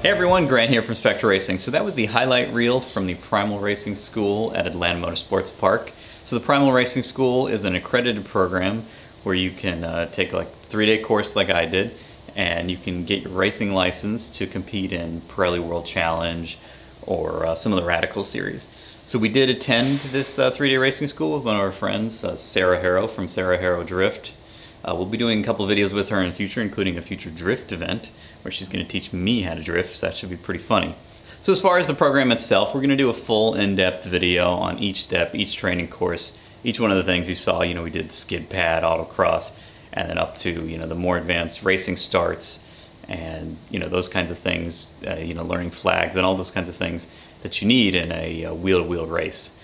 Hey everyone, Grant here from Spectro Racing. So that was the highlight reel from the Primal Racing School at Atlanta Motorsports Park. So the Primal Racing School is an accredited program where you can uh, take like three-day course like I did and you can get your racing license to compete in Pirelli World Challenge or uh, some of the Radical series. So we did attend this uh, three-day racing school with one of our friends, uh, Sara Haro from Sara Haro Drift. Uh, we'll be doing a couple videos with her in the future, including a future drift event where she's going to teach me how to drift, so that should be pretty funny. So as far as the program itself, we're going to do a full in-depth video on each step, each training course, each one of the things you saw. You know, we did skid pad, autocross, and then up to, you know, the more advanced racing starts and, you know, those kinds of things, uh, you know, learning flags and all those kinds of things that you need in a wheel-to-wheel -wheel race.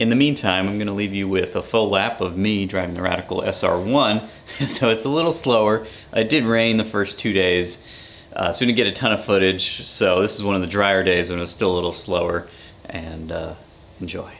In the meantime, I'm going to leave you with a full lap of me driving the Radical SR1. so it's a little slower. It did rain the first two days, uh, so we didn't get a ton of footage. So this is one of the drier days when it was still a little slower. And uh, enjoy.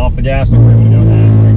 Off the gas, and we're going to go that.